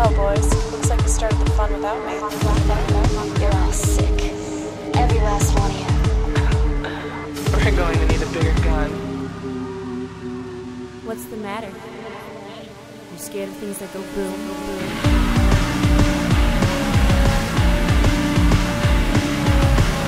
Well, boys, looks like you started the fun without me. You're all sick. Every last one of you. We're going to need a bigger gun. What's the matter? You're scared of things that go boom, boom, boom?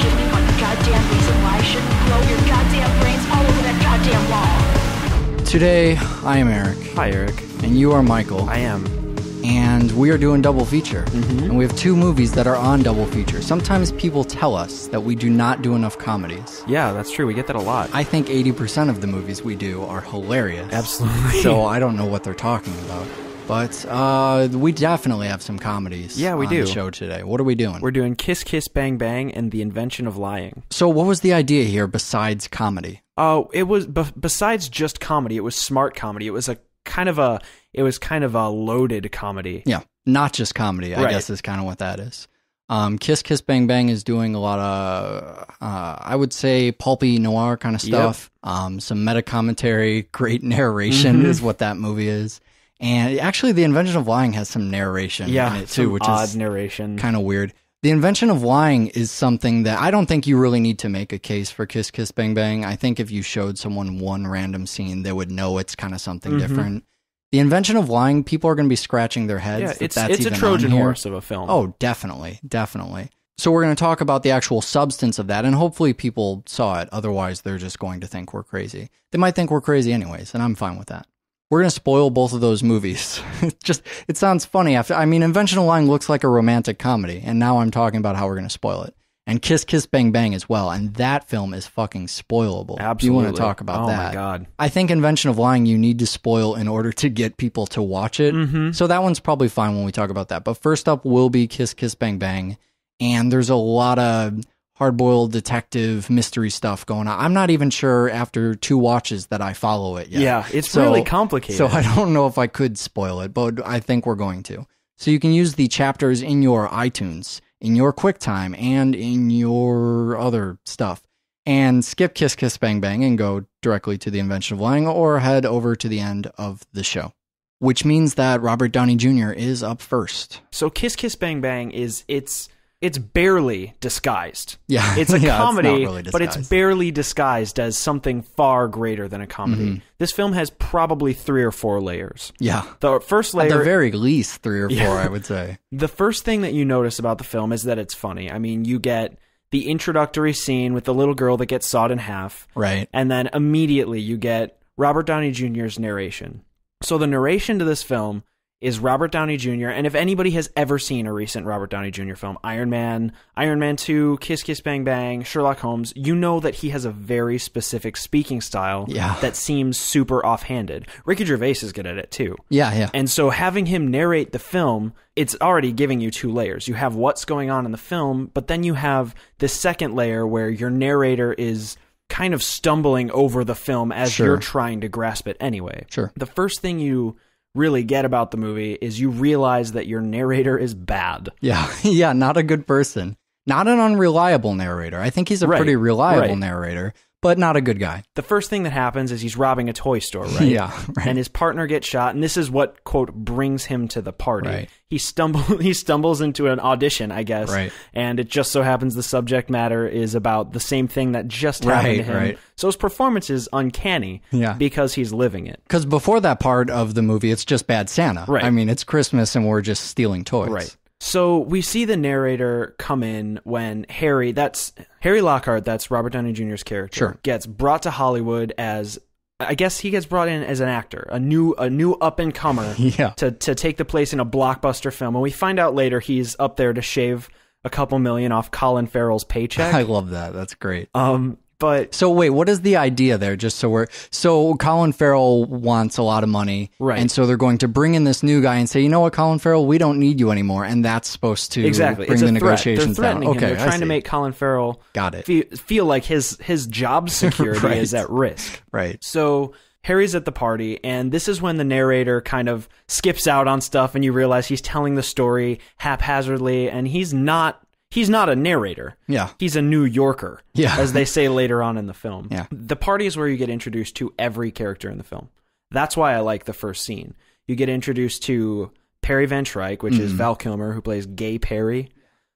Give me one goddamn reason why I shouldn't blow your goddamn brains all over that goddamn wall. Today, I am Eric, Hi, Eric. and you are Michael, I am. And we are doing double feature. And we have two movies that are on double feature. Sometimes people tell us that we do not do enough comedies. Yeah, that's true. We get that a lot. I think 80% of the movies we do are hilarious. Absolutely. So I don't know what they're talking about. But uh, we definitely have some comedies Yeah, we on do. the show today. What are we doing? We're doing Kiss Kiss Bang Bang and the Invention of Lying. so what was the idea here besides comedy? Oh, it was b- besides just comedy. It was smart comedy. It was a kind of a it was kind of a loaded comedy. Yeah, not just comedy. I Right. guess is kind of what that is. Um, Kiss Kiss Bang Bang is doing a lot of, uh, I would say, pulpy noir kind of stuff. Um, some meta commentary, great narration Mhm. is what that movie is. And actually, The Invention of Lying has some narration Yeah, in it too, which odd is narration. kind of weird. The Invention of Lying is something that I don't think you really need to make a case for Kiss Kiss Bang Bang. I think if you showed someone one random scene, they would know it's kind of something Mhm. different. The Invention of Lying, people are going to be scratching their heads. yeah, that it's that's it's a Trojan horse of a film. Oh, definitely, definitely. So we're going to talk about the actual substance of that, and hopefully people saw it. Otherwise, they're just going to think we're crazy. They might think we're crazy anyways, and I'm fine with that. We're going to spoil both of those movies. It just it sounds funny after. I mean, Invention of Lying looks like a romantic comedy, and now I'm talking about how we're going to spoil it. And Kiss Kiss Bang Bang as well, and that film is fucking spoilable. absolutely. You want to talk about oh that? my god. I think Invention of Lying you need to spoil in order to get people to watch it. Mm-hmm. So that one's probably fine when we talk about that. But first up will be Kiss Kiss Bang Bang. And there's a lot of hard boiled detective mystery stuff going on. I'm not even sure after two watches that I follow it yet. Yeah, it's So- really complicated. So I don't know if I could spoil it, but I think we're going to. So you can use the chapters in your iTunes, in your QuickTime, and in your other stuff. And skip Kiss Kiss Bang Bang and go directly to the Invention of Lying or head over to the end of the show. Which means that Robert Downey Jr. is up first. so Kiss Kiss Bang Bang is it's it's barely disguised. Yeah. It's a yeah, comedy, not really but it's barely disguised as something far greater than a comedy. Mm-hmm. This film has probably three or four layers. Yeah. The first At layer, the very least, three or four, Yeah. I would say. the first thing that you notice about the film is that it's funny. I mean, you get the introductory scene with the little girl that gets sawed in half, Right. and then immediately you get Robert Downey Jr.'s narration. So the narration to this film is Robert Downey Jr. And if anybody has ever seen a recent Robert Downey Jr. film, Iron Man, Iron Man 2, Kiss Kiss Bang Bang, Sherlock Holmes, you know that he has a very specific speaking style Yeah. that seems super offhanded. Ricky Gervais is good at it too. Yeah, yeah. And so having him narrate the film, it's already giving you two layers. You have what's going on in the film, but then you have this second layer where your narrator is kind of stumbling over the film as Sure. you're trying to grasp it anyway. Sure. The first thing you really get about the movie is you realize that your narrator is bad. Yeah, yeah, not a good person. Not an unreliable narrator. I think he's a Right, pretty reliable right. narrator, but not a good guy. The first thing that happens is he's robbing a toy store, right? Yeah, right. and his partner gets shot and this is what quote brings him to the party Right. he stumble he stumbles into an audition i guess Right. and it just so happens the subject matter is about the same thing that just happened Right, to him right. so his performance is uncanny Yeah. because he's living it Because before that part of the movie, it's just Bad Santa. Right. I mean, it's Christmas and we're just stealing toys. right so we see the narrator come in when harry that's harry lockhart that's robert downey jr's character Sure. gets brought to hollywood as i guess he gets brought in as an actor a new a new up and comer Yeah. to to take the place in a blockbuster film. And we find out later he's up there to shave a couple million off Colin Farrell's paycheck. I love that. That's great. um, but So wait, what is the idea there? Just so we're so Colin Farrell wants a lot of money, Right. And so they're going to bring in this new guy and say, you know what, Colin Farrell, we don't need you anymore, and that's supposed to exactly, bring it's the a threat. Negotiations down. him. Okay, They're trying to make Colin Farrell got it. fe- feel like his his job security Right. is at risk. right. So Harry's at the party, and this is when the narrator kind of skips out on stuff, and you realize he's telling the story haphazardly, and he's not. He's not a narrator. Yeah. He's a New Yorker. Yeah. As they say later on in the film. Yeah. The party is where you get introduced to every character in the film. That's why I like the first scene. You get introduced to Perry Van Shrike, which Mm-hmm. is Val Kilmer, who plays Gay Perry,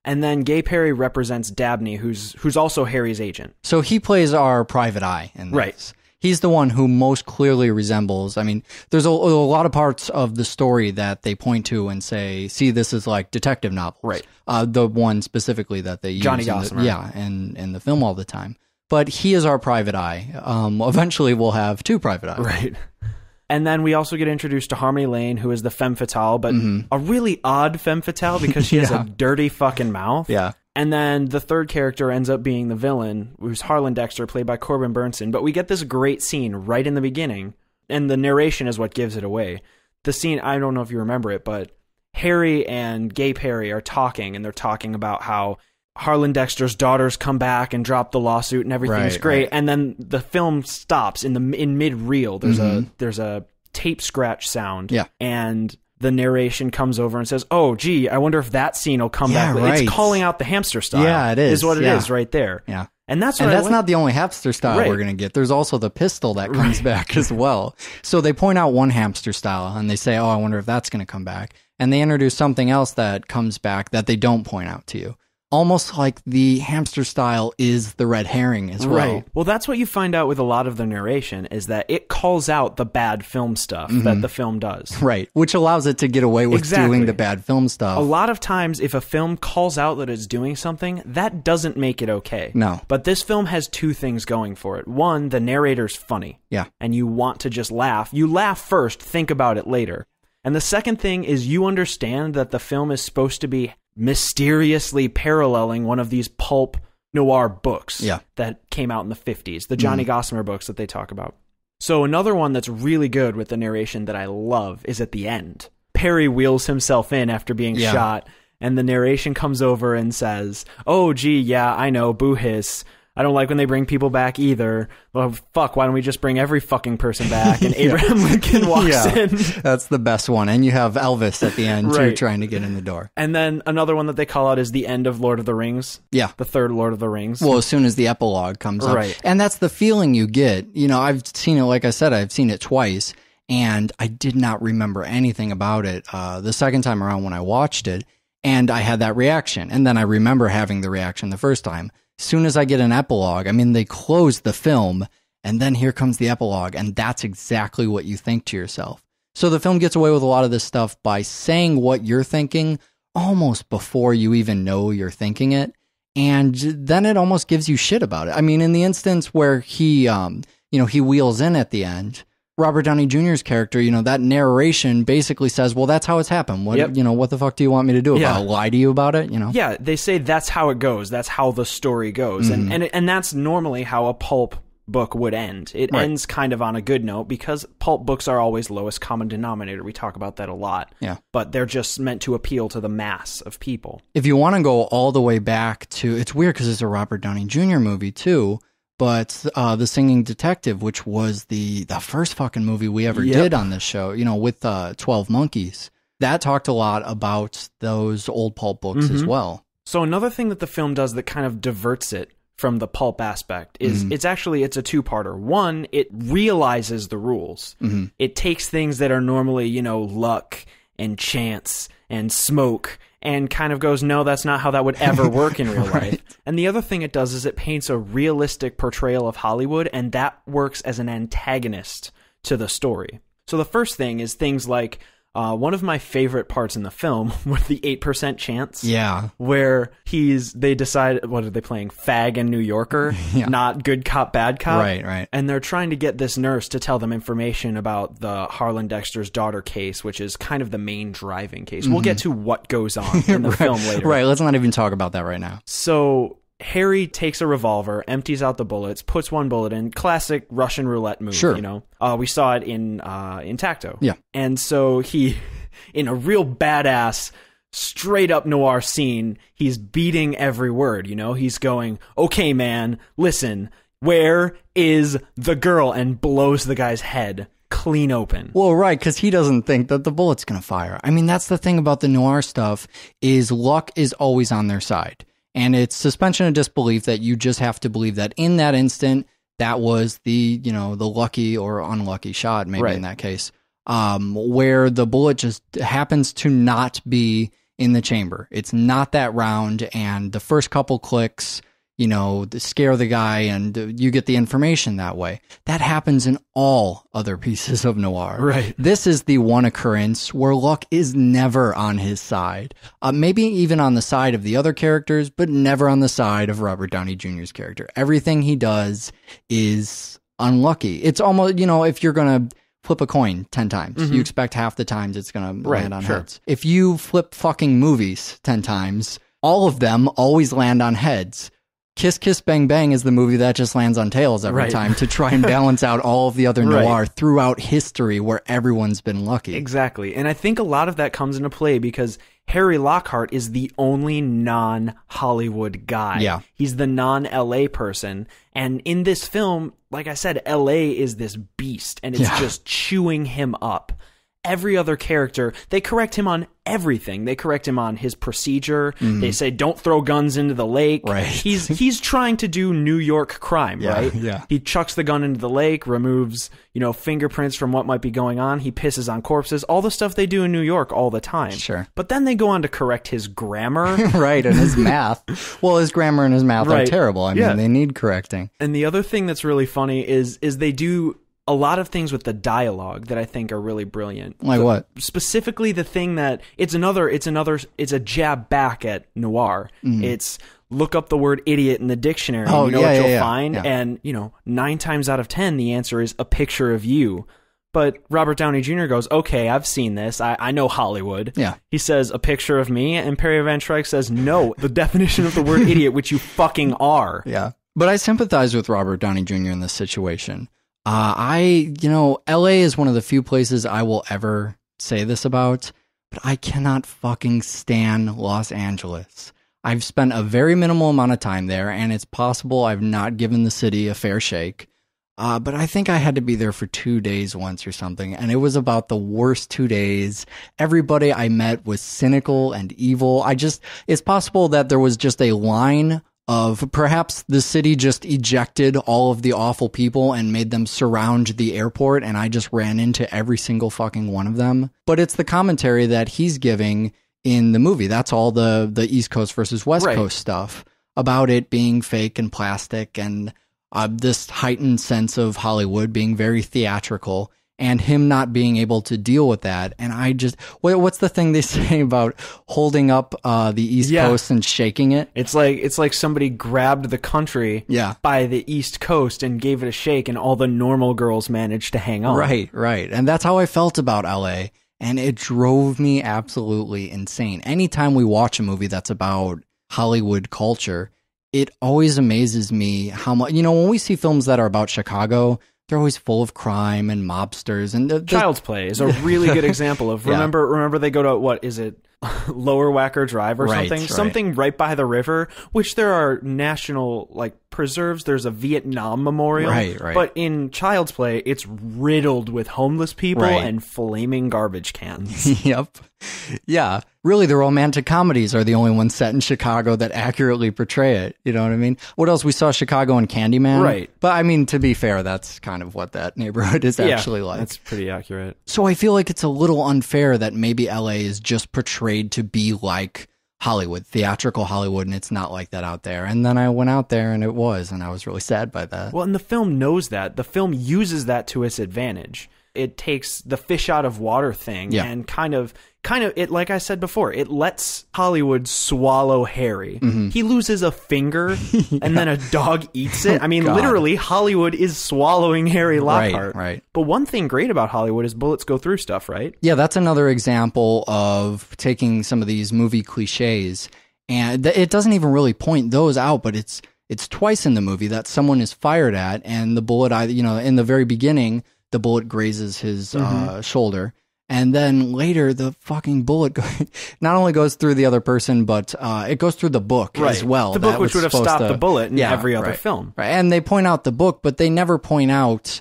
and then Gay Perry represents Dabney, who's who's also Harry's agent. So he plays our private eye in this. Right. He's the one who most clearly resembles. I mean, there's a, a lot of parts of the story that they point to and say, "See, this is like detective novels." Right. Uh, the one specifically that they use. Johnny in the- yeah, in in the film all the time. But he is our private eye. Um, eventually, we'll have two private eyes. Right. And then we also get introduced to Harmony Lane, who is the femme fatale, but a really odd femme fatale because she has Mm-hmm. A dirty fucking mouth. Yeah. And then the third character ends up being the villain, who's Harlan Dexter, played by Corbin Bernsen. But we get this great scene right in the beginning, and the narration is what gives it away. The scene, I don't know if you remember it, but Harry and Gay Perry are talking, and they're talking about how Harlan Dexter's daughters come back and drop the lawsuit, and everything's Right, great. right. And then the film stops in the in mid reel. There's a Mhm. there's a tape scratch sound, Yeah. and the narration comes over and says, "Oh, gee, I wonder if that scene will come Yeah, back." right. It's calling out the hamster style. Yeah, it is, Is what it is yeah. right there. Yeah. And that's And that's like- not the only hamster style Right. we're going to get. There's also the pistol that comes back as well. So they point out one hamster style and they say, oh, I wonder if that's going to come back. And they introduce something else that comes back that they don't point out to you. Almost like the hamster style is the red herring as well. Right. Well, that's what you find out with a lot of the narration is that it calls out the bad film stuff that mm-hmm. the film does. Right. Which allows it to get away with Exactly. doing the bad film stuff. A lot of times, if a film calls out that it's doing something, that doesn't make it okay. No. But this film has two things going for it. One, the narrator's funny. Yeah. And you want to just laugh. You laugh first, think about it later. And the second thing is you understand that the film is supposed to be mysteriously paralleling one of these pulp noir books Yeah. that came out in the 50s, the Johnny mm. Gossamer books that they talk about. So another one that's really good with the narration that I love is at the end. Perry wheels himself in after being Yeah. shot, and the narration comes over and says, "Oh, gee, yeah, I know, boo hiss. I don't like when they bring people back either. Well, fuck, why don't we just bring every fucking person back?" And Abraham Lincoln walks yeah. in. That's the best one. And you have Elvis at the end too Right. trying to get in the door. And then another one that they call out is the end of Lord of the Rings, Yeah. the third Lord of the Rings. Well, as soon as the epilogue comes up. Right. And that's the feeling you get. You know, I've seen it, like I said, I've seen it twice, and I did not remember anything about it uh, the second time around when I watched it. And I had that reaction. And then I remember having the reaction the first time. Soon as I get an epilogue, I mean, they close the film, and then here comes the epilogue, and that's exactly what you think to yourself. So the film gets away with a lot of this stuff by saying what you're thinking almost before you even know you're thinking it and then it almost gives you shit about it. I mean, in the instance where he, um, you know, he wheels in at the end, Robert Downey Jr.'s character, you know, that narration basically says, "Well, that's how it's happened. What, Yep. you know, what the fuck do you want me to do Yeah. about it? Lie to you about it? You know? Yeah, they say that's how it goes. That's how the story goes, Mm-hmm. and and and that's normally how a pulp book would end. It Right. ends kind of on a good note because pulp books are always lowest common denominator. We talk about that a lot. Yeah. but they're just meant to appeal to the mass of people. If you want to go all the way back to, it's weird because it's a Robert Downey Jr. movie too. But uh, the Singing Detective, which was the the first fucking movie we ever Yep. did on this show, you know, with uh, Twelve Monkeys, that talked a lot about those old pulp books as Mhm. well. So another thing that the film does that kind of diverts it from the pulp aspect is Mm-hmm. it's actually it's a two-parter. One, it realizes the rules. Mhm. It takes things that are normally, you know, luck and chance and smoke and kind of goes, no, that's not how that would ever work in real life. And the other thing it does is it paints a realistic portrayal of Hollywood and that works as an antagonist to the story. So the first thing is things like uh, one of my favorite parts in the film with the 8% chance Yeah, where he's they decide what are they playing fag and new yorker Yeah. not good cop bad cop Right, right. and they're trying to get this nurse to tell them information about the harlan dexter's daughter case which is kind of the main driving case we'll get to what goes on in the film later Mm-hmm. Right, let's not even talk about that right now. so Harry takes a revolver, empties out the bullets, puts one bullet in. Classic Russian roulette move. Sure. You know, uh, we saw it in uh, Intacto. Yeah. And so he, in a real badass, straight up noir scene, he's beating every word. You know, he's going, "Okay, man, listen. Where is the girl?" and blows the guy's head clean open. Well, right, because he doesn't think that the bullet's going to fire. I mean, that's the thing about the noir stuff is luck is always on their side. And it's suspension of disbelief that you just have to believe that in that instant, that was the, you know, the lucky or unlucky shot, maybe Right. in that case. um, where the bullet just happens to not be in the chamber. It's not that round, and the first couple clicks, you know, the- scare the guy, and uh, you get the information that way. That happens in all other pieces of noir. Right. This is the one occurrence where luck is never on his side. Uh, maybe even on the side of the other characters, but never on the side of Robert Downey Jr.'s character. Everything he does is unlucky. It's almost, you know, if you're going to flip a coin 10 times, you expect half the times it's going to Mm-hmm. Land on sure. heads. If you flip fucking movies 10 times, all of them always land on heads. Kiss Kiss Bang Bang is the movie that just lands on tails every Right. time to try and balance out all of the other Right. noir throughout history where everyone's been lucky. Exactly. And I think a lot of that comes into play because Harry Lockhart is the only non Hollywood guy. Yeah. He's the non LA person. And in this film, like I said, LA is this beast and it's Yeah. just chewing him up. Every other character, they correct him on everything. They correct him on his procedure. Mm-hmm. They say don't throw guns into the lake. Right. He's he's trying to do New York crime, Yeah, right? yeah. He chucks the gun into the lake, removes, you know, fingerprints from what might be going on. He pisses on corpses, all the stuff they do in New York all the time. Sure. But then they go on to correct his grammar. right, and his math. Well, his grammar and his math Right. are terrible. I mean, Yeah. they need correcting. and the other thing that's really funny is is they do a lot of things with the dialogue that I think are really brilliant. Like what? specifically the thing that it's another it's another it's a jab back at noir it's look up the word idiot in the dictionary Mm. Oh, and you know yeah, what yeah, you'll yeah, find and you know nine times out of ten the answer is a picture of you but robert downey jr goes okay i've seen this i, I know hollywood Yeah. he says a picture of me and perry van Shrike says no the definition of the word idiot which you fucking are Yeah. But I sympathize with Robert Downey Jr. in this situation. Uh, I, you know, LA is one of the few places I will ever say this about, but I cannot fucking stand Los Angeles. I've spent a very minimal amount of time there, and it's possible I've not given the city a fair shake. Uh, but I think I had to be there for two days once or something, and it was about the worst two days. Everybody I met was cynical and evil. I just, it's possible that there was just a line of perhaps the city just ejected all of the awful people and made them surround the airport, and I just ran into every single fucking one of them. But it's the commentary that he's giving in the movie. That's all the the East Coast versus West Right. Coast stuff about it being fake and plastic and uh, this heightened sense of Hollywood being very theatrical and him not being able to deal with that. And I just, what, what's the thing they say about holding up uh, the East Yeah. Coast and shaking it? it's like it's like somebody grabbed the country Yeah. by the east coast and gave it a shake and all the normal girls managed to hang on Right, right. And that's how I felt about LA. And it drove me absolutely insane. Anytime we watch a movie that's about Hollywood culture, it always amazes me how much, you know, when we see films that are about Chicago, they're always full of crime and mobsters and the, the- Child's Play is a really good example of Yeah. remember remember they go to what is it Lower Wacker Drive or Right, something right. something right by the river which there are national like preserves there's a Vietnam memorial Right, right. but in Child's Play it's riddled with homeless people Right. and flaming garbage cans yep. Yeah. Really, the romantic comedies are the only ones set in Chicago that accurately portray it. You know what I mean? What else? We saw Chicago and Candyman. Right. But I mean, to be fair, that's kind of what that neighborhood is actually like. that's pretty accurate So I feel like it's a little unfair that maybe LA is just portrayed to be like Hollywood, theatrical Hollywood, and it's not like that out there. And then I went out there and it was, and I was really sad by that. Well, and the film knows that. The film uses that to its advantage. It takes the fish out of water thing Yeah. and kind of kind of it like I said before, it lets Hollywood swallow Harry. Mm-hmm. He loses a finger and then a dog eats it. I mean, God. literally Hollywood is swallowing Harry Right, Lockhart. right. But one thing great about Hollywood is bullets go through stuff, right? Yeah, that's another example of taking some of these movie cliches, and th- it doesn't even really point those out, but it's it's twice in the movie that someone is fired at, and the bullet either you know in the very beginning the bullet grazes his Mm-hmm. uh, shoulder, and then later the fucking bullet go- not only goes through the other person, but uh, it goes through the book as well. The book which would have stopped to- the bullet in Yeah, every other right. film. Right. And they point out the book, but they never point out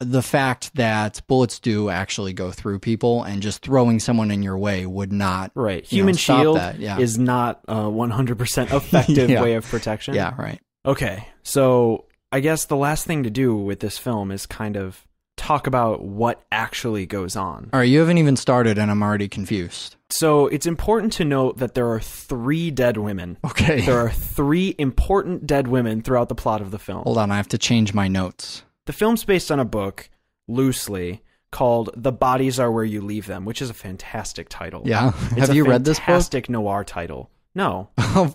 the fact that bullets do actually go through people and just throwing someone in your way would not Right. know, Human stop shield that. Yeah. is not a 100% effective Yeah. way of protection. yeah, right. Okay, so I guess the last thing to do with this film is kind of talk about what actually goes on. All right, you haven't even started, and I'm already confused. So it's important to note that there are three dead women. Okay. There are three important dead women throughout the plot of the film. Hold on, I have to change my notes. The film's based on a book, loosely, called The Bodies Are Where You Leave Them, which is a fantastic title. Yeah. It's have you read this book? Fantastic noir title. No. Oh,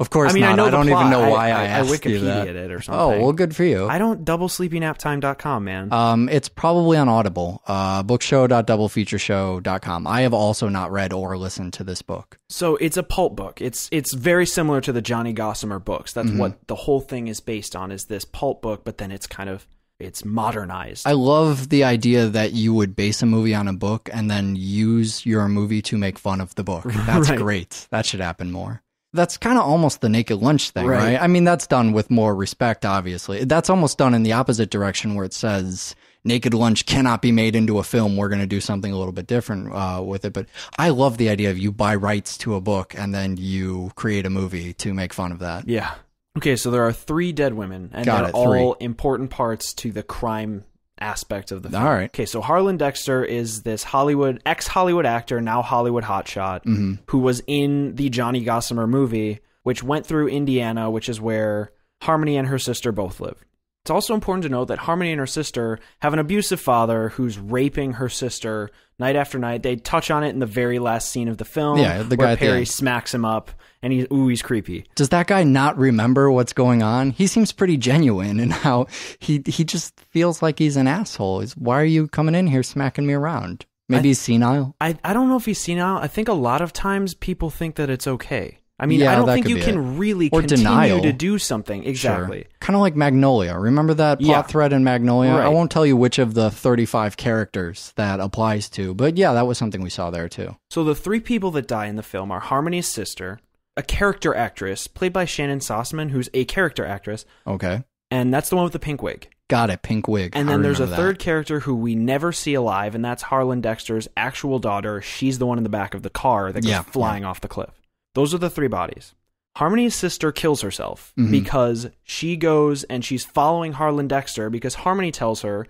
of course I mean, not. I know I don't plot. even know why I, I- I asked you that. It or Oh, well, good for you. I don't doublesleepingapptime.com, man. Um, it's probably on Audible, uh, bookshow.doublefeatureshow.com. I have also not read or listened to this book. So it's a pulp book. It's it's very similar to the Johnny Gossamer books. That's Mm-hmm. what the whole thing is based on. Is this pulp book? But then it's kind of it's modernized. I love the idea that you would base a movie on a book and then use your movie to make fun of the book. That's Right. great. That should happen more. That's kind of almost the naked lunch thing, Right. right. I mean, that's done with more respect, obviously. That's almost done in the opposite direction where it says naked lunch cannot be made into a film. We're going to do something a little bit different uh, with it. But I love the idea of you buy rights to a book and then you create a movie to make fun of that. yeah. Okay, so there are three dead women, and Got they're it, all important parts to the crime aspect of the film. All right. Okay, so Harlan Dexter is this Hollywood ex Hollywood actor, now Hollywood hotshot, Mm-hmm. who was in the Johnny Gossamer movie, which went through Indiana, which is where Harmony and her sister both live. It's also important to note that Harmony and her sister have an abusive father who's raping her sister night after night. They touch on it in the very last scene of the film. Yeah, the guy the Perry end. smacks him up, and he's ooh, he's creepy. Does that guy not remember what's going on? He seems pretty genuine in how he he just feels like he's an asshole. He's, why are you coming in here smacking me around? Maybe he's senile. I, I don't know if he's senile. I think a lot of times people think that it's okay. I mean, Yeah, I don't think you can really Or continue denial. to do something. Exactly. Kind of like Magnolia. Remember that plot Yeah. thread in Magnolia? I won't tell you which of the 35 characters that applies to, but yeah, that was something we saw there too. So the three people that die in the film are Harmony's sister, a character actress played by Shannyn Sossamon, who's a character actress, Okay. and that's the one with the pink wig. Got it. Pink wig. And then there's a that. third character who we never see alive, and that's Harlan Dexter's actual daughter. She's the one in the back of the car that goes Yeah, flying off the cliff. Those are the three bodies. Harmony's sister kills herself Mhm. because she goes and she's following Harlan Dexter because Harmony tells her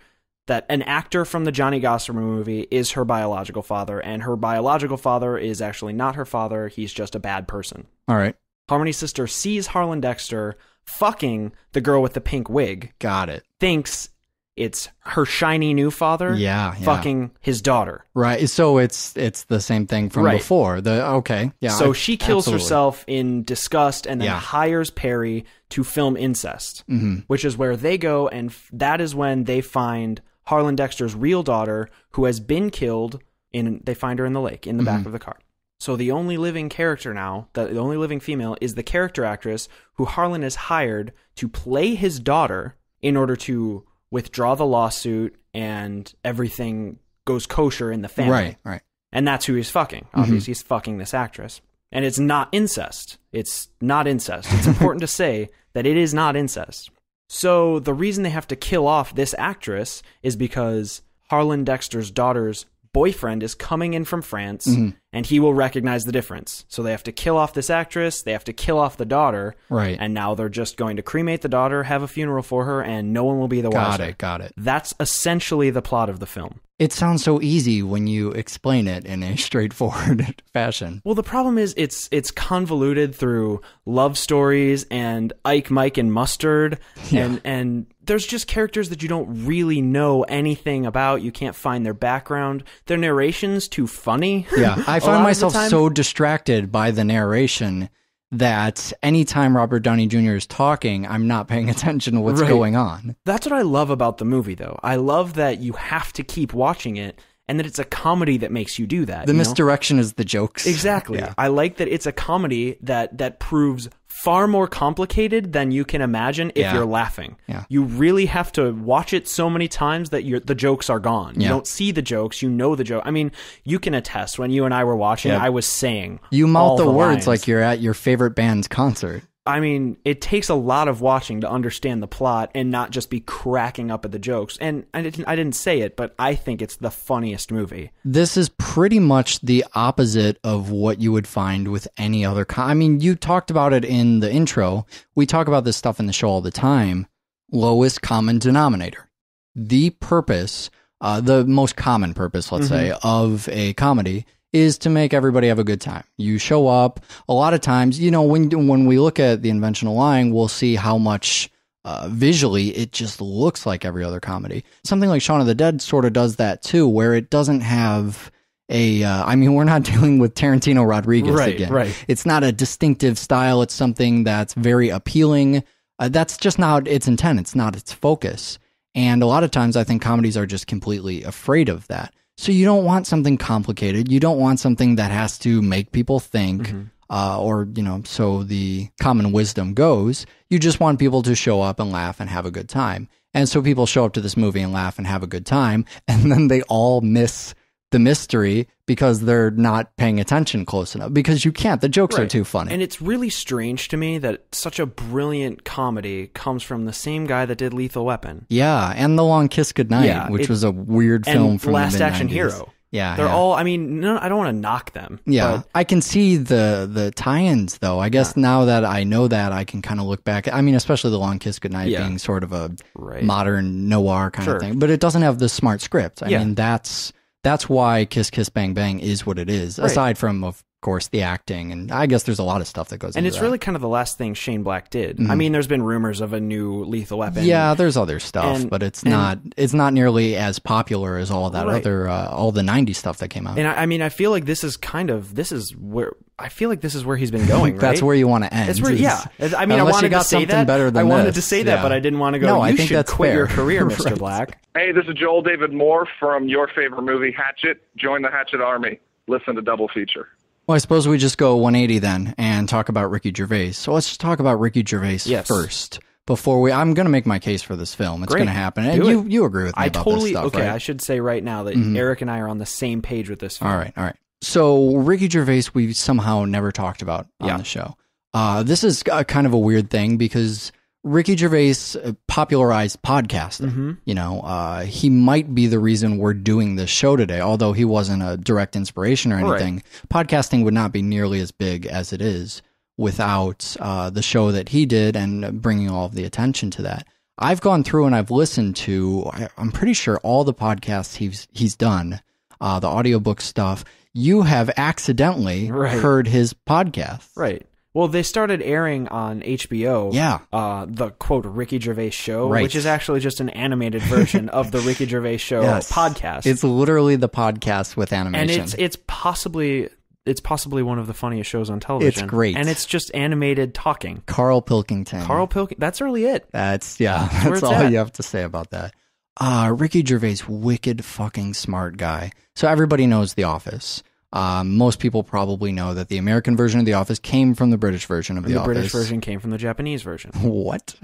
that an actor from the Johnny Gossamer movie is her biological father, and her biological father is actually not her father. He's just a bad person. All right. Harmony's sister sees Harlan Dexter fucking the girl with the pink wig, Got it. thinks it's her shiny new father Yeah. yeah. fucking his daughter. Right. So it's it's the same thing from Right. before. The okay. Yeah. so I- she kills absolutely. herself in disgust and then Yeah. hires Perry to film incest, Mhm. which is where they go, and f- that is when they find Harlan Dexter's real daughter, who has been killed. In they find her in the lake in the Mm-hmm. back of the car. So the only living character now, the, the only living female, is the character actress who Harlan has hired to play his daughter in order to withdraw the lawsuit and everything goes kosher in the family. Right. Right. And that's who he's fucking. Mm-hmm. Obviously, he's fucking this actress. And it's not incest. It's not incest. It's important to say that it is not incest. So the reason they have to kill off this actress is because Harlan Dexter's daughter's boyfriend is coming in from France Mm-hmm. and he will recognize the difference. So they have to kill off this actress, they have to kill off the daughter, Right. and now they're just going to cremate the daughter, have a funeral for her, and no one will be the got wiser. it. Got it. That's essentially the plot of the film. It sounds so easy when you explain it in a straightforward fashion. Well, the problem is it's it's convoluted through love stories and Ike, Mike, and Mustard, and and there's just characters that you don't really know anything about. You can't find their background. Their narration's too funny. Yeah, I find myself so distracted by the narration that anytime Robert Downey Jr. is talking, I'm not paying attention to what's Right. going on. That's what I love about the movie, though. I love that you have to keep watching it, and that it's a comedy that makes you do that. The you know? misdirection is the jokes. Exactly. Yeah. I like that it's a comedy that that proves far more complicated than you can imagine if Yeah. you're laughing. Yeah. You really have to watch it so many times that you're, the jokes are gone. You don't see the jokes, you know the joke. I mean, you can attest when you and I were watching, Yeah. I was saying You mouth the, words lines. like you're at your favorite band's concert. I mean, it takes a lot of watching to understand the plot and not just be cracking up at the jokes. And I didn't I didn't say it, but I think it's the funniest movie. This is pretty much the opposite of what you would find with any other. I mean, you talked about it in the intro. We talk about this stuff in the show all the time. Lowest common denominator. the purpose, uh, the most common purpose, let's say, of a comedy is to make everybody have a good time. You show up. A lot of times, you know, when when we look at the invention of lying, we'll see how much uh, visually it just looks like every other comedy. Something like Shaun of the Dead sort of does that too, where it doesn't have a. Uh, I mean, we're not dealing with Tarantino Rodriguez Right, again. right. It's not a distinctive style. It's something that's very appealing. Uh, that's just not its intent. It's not its focus. And a lot of times, I think comedies are just completely afraid of that. So you don't want something complicated. You don't want something that has to make people think, uh, or you know, so the common wisdom goes. You just want people to show up and laugh and have a good time. And so people show up to this movie and laugh and have a good time, and then they all miss the mystery because they're not paying attention close enough. Because you can't. The jokes are too funny. And it's really strange to me that such a brilliant comedy comes from the same guy that did Lethal Weapon. Yeah, and The Long Kiss Goodnight, Yeah, which it- was a weird film from Last Action Hero. Yeah, They're yeah. all I mean, no I don't want to knock them. Yeah, but I can see the the tie-ins though. I guess now that I know that, I can kind of look back. I mean, especially the Long Kiss Goodnight Yeah. being sort of a Right. modern noir kind Sure. of thing, but it doesn't have the smart script. I Yeah. mean, that's that's why Kiss Kiss Bang Bang is what it is. Right. Aside from, of course, the acting, and I guess there's a lot of stuff that goes. and into it's that. really kind of the last thing Shane Black did. I mean, there's been rumors of a new Lethal Weapon. yeah, there's other stuff, and- but it's and- not it's not nearly as popular as all that Right. other uh, all the '90s stuff that came out. And I, I mean, I feel like this is kind of this is where I feel like this is where he's been going. Right? That's where you want to end. That's where, is- yeah. I mean, I unless wanted you got to say something that. better than I wanted this. to say that, Yeah. but I didn't want to go. No, you I think should that's quit fair. your career, Mr. Right. Black. Hey, this is Joel David Moore from your favorite movie, Hatchet. Join the Hatchet Army. Listen to Double Feature. Well, I suppose we just go 180 then and talk about Ricky Gervais. So let's just talk about Ricky Gervais Yes. first before we. I'm going to make my case for this film. It's going to happen, and Do you it. you agree with me I about totally this stuff, okay. right? Mm-hmm. I should say right now that Eric and I are on the same page with this film. All right, all right. So Ricky Gervais, we somehow never talked about on Yeah. the show. Uh, this is a, kind of a weird thing because Ricky Gervais uh, popularized podcasting. Mm-hmm. You know, uh, he might be the reason we're doing this show today. Although he wasn't a direct inspiration or Right. anything, podcasting would not be nearly as big as it is without uh, the show that he did and bringing all of the attention to that. I've gone through and I've listened to. I- I'm pretty sure all the podcasts he's he's done, uh, the audiobook stuff. You have accidentally Right. heard his podcast, Right. Well, they started airing on HBO. Yeah. Uh, the quote Ricky Gervais show, Right. which is actually just an animated version of the Ricky Gervais show Yes. podcast. It's literally the podcast with animation. and it's it's possibly it's possibly one of the funniest shows on television. It's great. and it's just animated talking. Carl Pilkington. Carl Pilkington. That's really it. That's yeah. where That's all at. you have to say about that. Uh Ricky Gervais, wicked fucking smart guy. So everybody knows The Office. Um, most people probably know that the American version of The Office came from the British version of The, The, Office. The British version came from the Japanese version. What?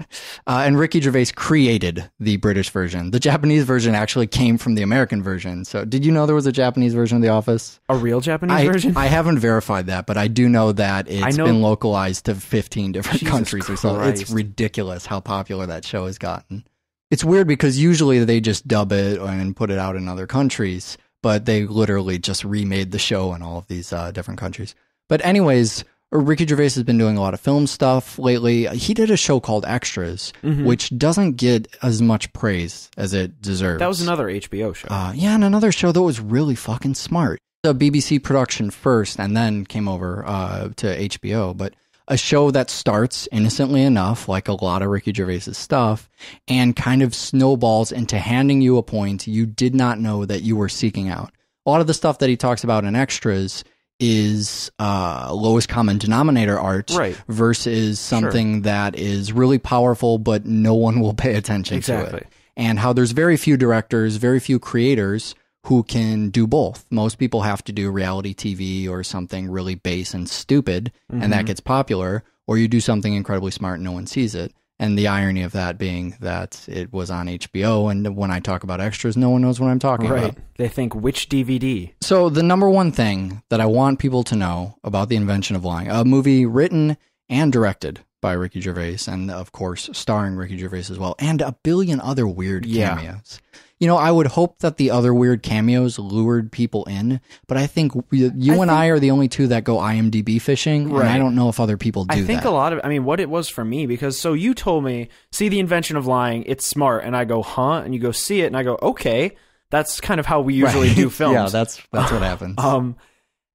Uh, and Ricky Gervais created the British version. The Japanese version actually came from the American version. So, did you know there was a Japanese version of The Office? A real Japanese I, version. I haven't verified that, but I do know that it's know- been localized to 15 different Jesus countries or so. It's ridiculous how popular that show has gotten. It's weird because usually they just dub it and put it out in other countries, but they literally just remade the show in all of these uh, different countries. But, anyways, Ricky Gervais has been doing a lot of film stuff lately. He did a show called Extras, which doesn't get as much praise as it deserves. Mm-hmm. that was another HBO show. Uh, yeah, and another show that was really fucking smart. A BBC production first, and then came over uh, to HBO. But a show that starts innocently enough, like a lot of Ricky Gervais's stuff, and kind of snowballs into handing you a point you did not know that you were seeking out. A lot of the stuff that he talks about in extras is uh, lowest common denominator art Right. versus something that is really powerful, but no one will pay attention to it and how there's very few directors, very few creators who can do both. Most people have to do reality TV or something really base and stupid, and Mm-hmm. that gets popular, or you do something incredibly smart and no one sees it. And the irony of that being that it was on HBO, and when I talk about extras, no one knows what I'm talking right. about. They think which DVD? So, the number one thing that I want people to know about the invention of lying, a movie written and directed by Ricky Gervais, and of course, starring Ricky Gervais as well, and a billion other weird Yeah. cameos. You know, I would hope that the other weird cameos lured people in, but I think we, you and I are the only two that go IMDb fishing, and I don't know if other people do I think that. a lot of, I mean, what it was for me, because so you told me, see the invention of lying, it's smart. And I go, huh? And you go, see it. And I go, okay. That's kind of how we usually Right. do films. yeah, that's that's what happens. Um,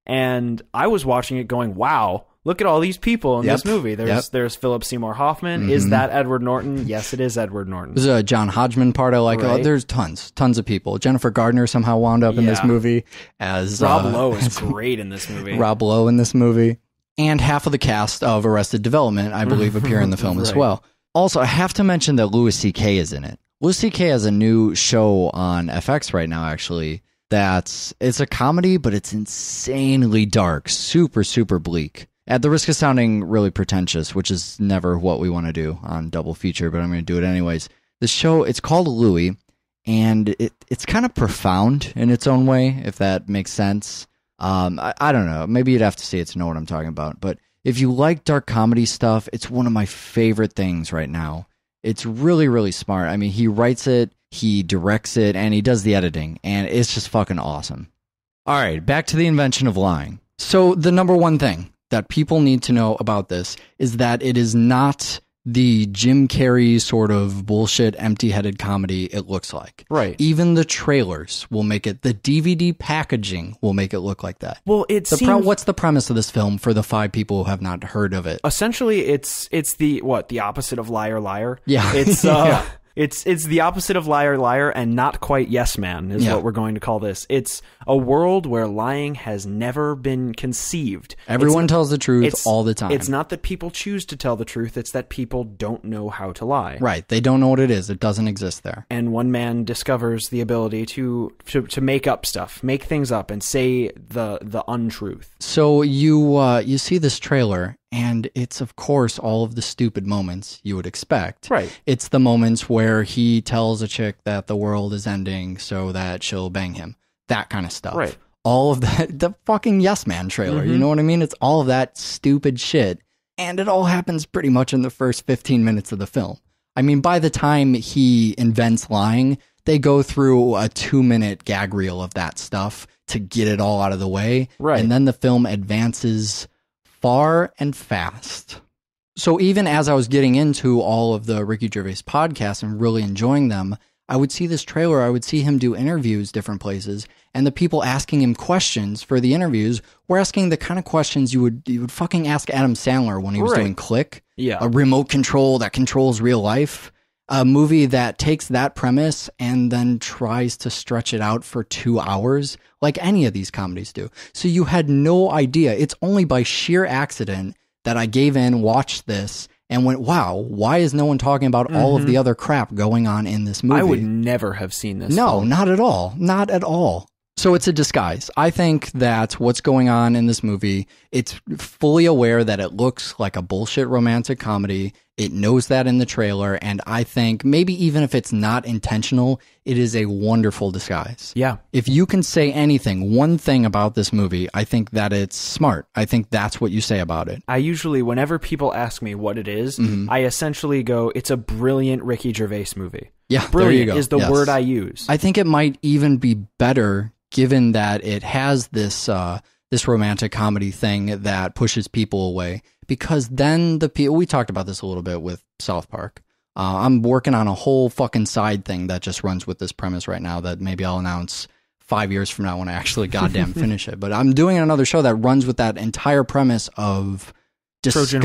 and I was watching it going, wow, look at all these people in Yep. this movie. There's Yep. there's Philip Seymour Hoffman. Is that Edward Norton? Yes, it is Edward Norton. There's a John Hodgman part I like. Oh, there's tons, tons of people. Jennifer Gardner somehow wound up in this movie as Rob uh, Lowe is as great in this movie. Rob Lowe in this movie, and half of the cast of Arrested Development, I believe, appear in the film as well. Also, I have to mention that Louis C.K. is in it. Louis C.K. has a new show on FX right now, actually. That's it's a comedy, but it's insanely dark, super, super bleak. At the risk of sounding really pretentious, which is never what we want to do on double feature, but I'm going to do it anyways. The show it's called Louie, and it it's kind of profound in its own way, if that makes sense. Um, I, I don't know. Maybe you'd have to see it to know what I'm talking about. But if you like dark comedy stuff, it's one of my favorite things right now. It's really, really smart. I mean, he writes it, he directs it, and he does the editing, and it's just fucking awesome. All right, back to the invention of lying. So, the number one thing that people need to know about this is that it is not the Jim Carrey sort of bullshit, empty headed comedy it looks like. Right. Even the trailers will make it, the DVD packaging will make it look like that. Well, it's. Seems pre- what's the premise of this film for the five people who have not heard of it? essentially it's it's the what the opposite of liar liar. Yeah. It's uh Yeah. It's it's the opposite of liar liar and not quite yes man is Yeah. what we're going to call this. It's a world where lying has never been conceived. Everyone It's- tells the truth all the time. It's not that people choose to tell the truth, it's that people don't know how to lie. right. They don't know what it is. It doesn't exist there. And one man discovers the ability to, to to make up stuff, make things up and say the the untruth. So you uh, you see this trailer, and it's of course all of the stupid moments you would expect. Right. It's the moments where he tells a chick that the world is ending so that she'll bang him. That kind of stuff. Right. All of that. The fucking Yes Man trailer. You mm-hmm. know what I mean? It's all of that stupid shit, and it all happens pretty much in the first fifteen minutes of the film. I mean, by the time he invents lying, they go through a two minute gag reel of that stuff to get it all out of the way. Right. And then the film advances far and fast. So even as I was getting into all of the Ricky Gervais podcasts and really enjoying them, I would see this trailer, I would see him do interviews different places, and the people asking him questions for the interviews were asking the kind of questions you would you would fucking ask Adam Sandler when he was Right. doing Click Yeah. a remote control that controls real life. A movie that takes that premise and then tries to stretch it out for two hours, like any of these comedies do. So you had no idea. It's only by sheer accident that I gave in, watched this, and went, wow, why is no one talking about all of the mm-hmm. other crap going on in this movie? I would never have seen this. No, film. not at all. Not at all. So it's a disguise. I think that what's going on in this movie, it's fully aware that it looks like a bullshit romantic comedy. It knows that in the trailer. And I think maybe even if it's not intentional, it is a wonderful disguise. Yeah. If you can say anything, one thing about this movie, I think that it's smart. I think that's what you say about it. I usually, whenever people ask me what it is, Mm-hmm. I essentially go, "It's a brilliant Ricky Gervais movie." Yeah, there you Brilliant go. is the Yes. word I use. I think it might even be better given that it has this uh, this romantic comedy thing that pushes people away. Because then the people we talked about this a little bit with South Park. Uh, I'm working on a whole fucking side thing that just runs with this premise right now. That maybe I'll announce five years from now when I actually goddamn finish it. But I'm doing another show that runs with that entire premise of disguising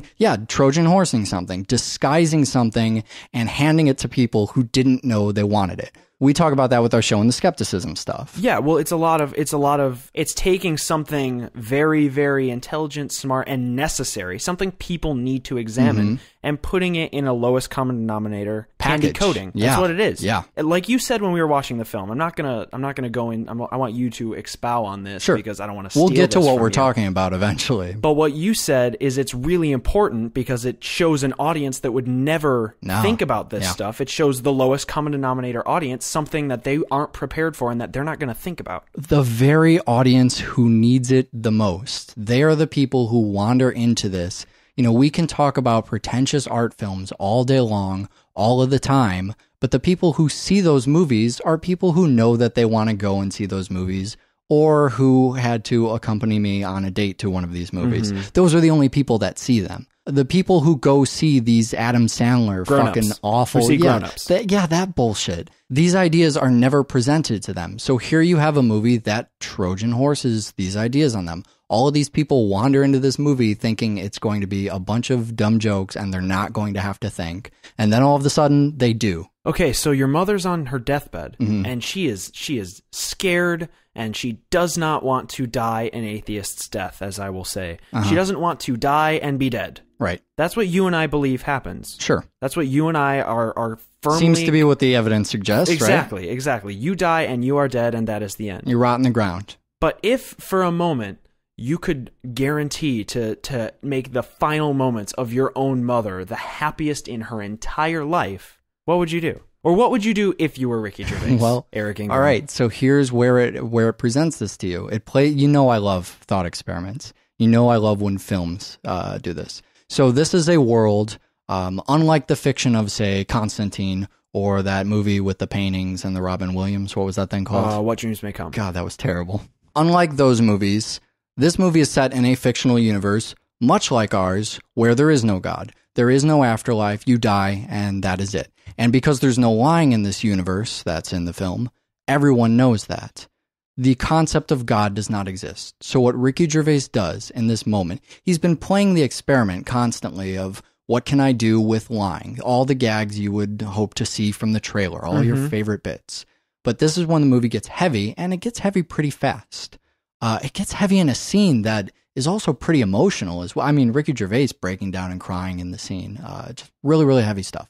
horsing. yeah trojan horsing something disguising something and handing it to people who didn't know they wanted it we talk about that with our show and the skepticism stuff yeah, well, it's a lot of it's a lot of it's taking something very very intelligent, smart, and necessary, something people need to examine, and putting it in a lowest common denominator Mm-hmm. Package. candy coating. That's Yeah. what it is. Yeah. like you said when we were watching the film. I'm not gonna I'm not gonna go in. I'm, I want you to expound on this Sure. because I don't want to. we'll get to what we're you. talking about eventually But what you said is it's really important because it shows an audience that would never No. think about this Yeah. stuff. It shows the lowest common denominator audience something that they aren't prepared for and that they're not going to think about. the very audience who needs it the most they are the people who wander into this you You know, we can talk about pretentious art films all day long, all of the time, but the people who see those movies are people who know that they want to go and see those movies or who had to accompany me on a date to one of these movies. Mm-hmm. Those are the only people that see them. The people who go see these Adam Sandler Grown-ups. fucking awful, yeah, yeah, that bullshit. These ideas are never presented to them. So here you have a movie that Trojan horses these ideas on them. All of these people wander into this movie thinking it's going to be a bunch of dumb jokes and they're not going to have to think. And then all of a sudden they do. Okay, so your mother's on her deathbed Mm-hmm. and she is she is scared and she does not want to die an atheist's death, as I will say. Uh-huh. She doesn't want to die and be dead. Right. That's what you and I believe happens. Sure. That's what you and I are are firmly Seems to be what the evidence suggests, right? Exactly, exactly. You die and you are dead and that is the end. You rot in the ground. But if for a moment you could guarantee to to make the final moments of your own mother the happiest in her entire life, what would you do? Or what would you do if you were Ricky Gervais? Well, Eric Ingram. All right, so here's where it where it presents this to you. It play. You know, I love thought experiments. You know, I love when films uh, do this. So this is a world, um, unlike the fiction of, say, Constantine or that movie with the paintings and the Robin Williams. What was that thing called? Uh, what dreams may come. God, that was terrible. Unlike those movies, this movie is set in a fictional universe, much like ours, where there is no God. There is no afterlife. You die, and that is it. And because there's no lying in this universe that's in the film, everyone knows that. The concept of God does not exist. So, what Ricky Gervais does in this moment, he's been playing the experiment constantly of what can I do with lying? All the gags you would hope to see from the trailer, all your mm-hmm. favorite bits. But this is when the movie gets heavy, and it gets heavy pretty fast. Uh, it gets heavy in a scene that is also pretty emotional as well. I mean, Ricky Gervais breaking down and crying in the scene. Uh, just really, really heavy stuff.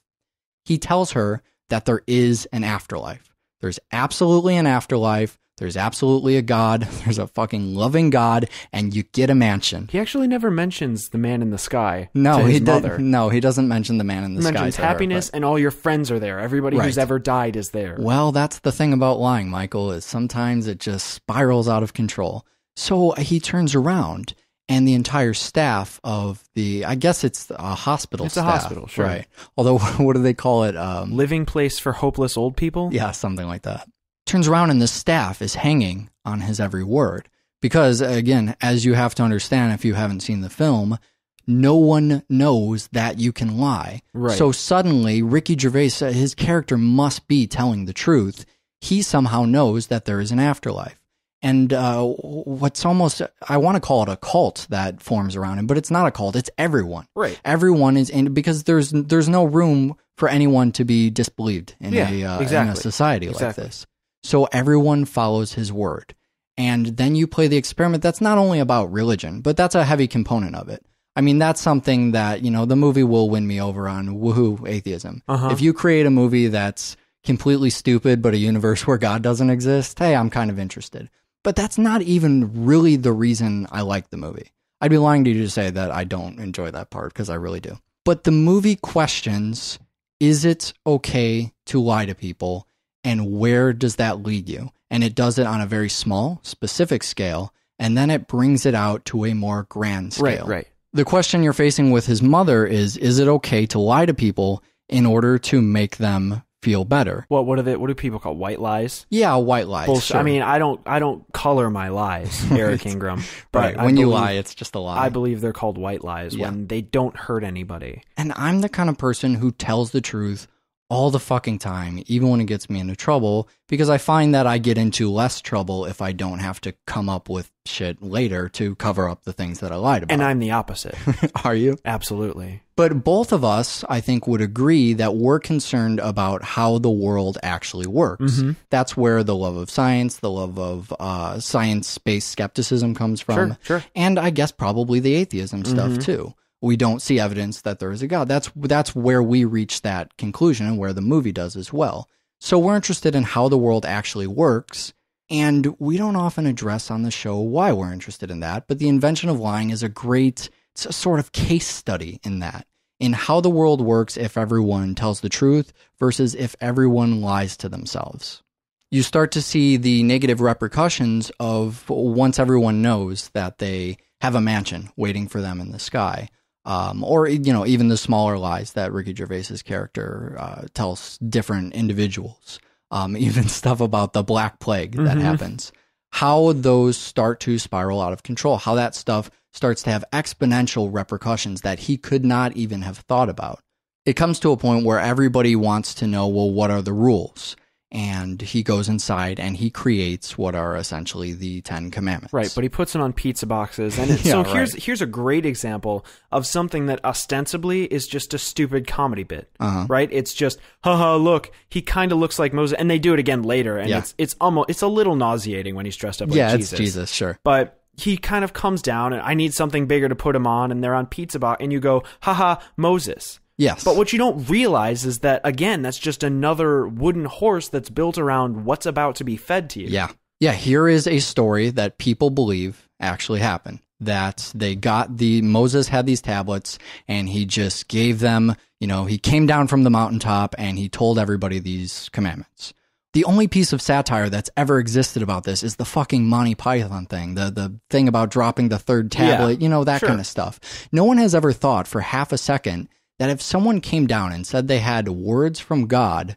He tells her that there is an afterlife. There's absolutely an afterlife. There's absolutely a God. There's a fucking loving God, and you get a mansion. He actually never mentions the man in the sky. No, to his he does. No, he doesn't mention the man in the He sky. mentions to her, happiness, but- and all your friends are there. Everybody who's ever died is there. Well, that's the thing about lying, Michael, is sometimes it just spirals out of control. So he turns around and the entire staff of the I guess it's a hospital It's a hospital, sure. Right. Although what do they call it? Um Living place for hopeless old people. yeah, something like that. Turns around and the staff is hanging on his every word. Because again, as you have to understand if you haven't seen the film, no one knows that you can lie. Right. So suddenly, Ricky Gervais, uh, his character must be telling the truth. He somehow knows that there is an afterlife. And uh, what's almost, I want to call it a cult that forms around him, but it's not a cult. It's everyone. Right. Everyone is in because there's there's no room for anyone to be disbelieved in Yeah, a uh, in a exactly. society like this. So everyone follows his word. And then you play the experiment that's not only about religion, but that's a heavy component of it. I mean, that's something that, you know, the movie will win me over on woohoo atheism. Uh-huh. If you create a movie that's completely stupid, but a universe where God doesn't exist, hey, I'm kind of interested. But that's not even really the reason I like the movie. I'd be lying to you to say that I don't enjoy that part because I really do. But the movie questions is it okay to lie to people and where does that lead you? And it does it on a very small, specific scale, and then it brings it out to a more grand scale. Right. Right. The question you're facing with his mother is is it okay to lie to people in order to make them feel better? What what do they what do people call white lies? Yeah, white lies. Bullshit. sure. I mean, I don't I don't color my lies, Eric Ingram. But right. When you lie, it's just a lie. I believe they're called white lies Yeah. when they don't hurt anybody. And I'm the kind of person who tells the truth all the fucking time, even when it gets me into trouble, because I find that I get into less trouble if I don't have to come up with shit later to cover up the things that I lied about. And I'm the opposite. Are you? Absolutely. But both of us, I think, would agree that we're concerned about how the world actually works. Mm-hmm. That's where the love of science, the love of uh, science based skepticism comes from. Sure, sure. And I guess probably the atheism stuff too. We don't see evidence that there is a God. That's that's where we reach that conclusion and where the movie does as well. So we're interested in how the world actually works, and we don't often address on the show why we're interested in that. But the invention of lying is a great a sort of case study in that, in how the world works if everyone tells the truth versus if everyone lies to themselves. You start to see the negative repercussions of once everyone knows that they have a mansion waiting for them in the sky. Um, or you know, even the smaller lies that Ricky Gervais's character uh, tells different individuals. Um, even stuff about the Black Plague that happens. How those start to spiral out of control. How that stuff starts to have exponential repercussions that he could not even have thought about. It comes to a point where everybody wants to know, well, what are the rules? And he goes inside and he creates what are essentially the Ten Commandments. Right, but he puts them on pizza boxes, and it, Yeah, so here's right. here's a great example of something that ostensibly is just a stupid comedy bit. Uh-huh. Right? It's just, haha, look, he kind of looks like Moses, and they do it again later, and Yeah. it's it's almost it's a little nauseating when he's dressed up like yeah, Jesus. it's Jesus, sure. But he kind of comes down, and I need something bigger to put him on, and they're on pizza box, and you go, haha, Moses. Yes. But what you don't realize is that again, that's just another wooden horse that's built around what's about to be fed to you. Yeah. Yeah. Here is a story that people believe actually happened. That they got the Moses had these tablets and he just gave them, you know, he came down from the mountaintop and he told everybody these commandments. The only piece of satire that's ever existed about this is the fucking Monty Python thing, the the thing about dropping the third tablet, Yeah, you know, that sure. kind of stuff. No one has ever thought for half a second that if someone came down and said they had words from God,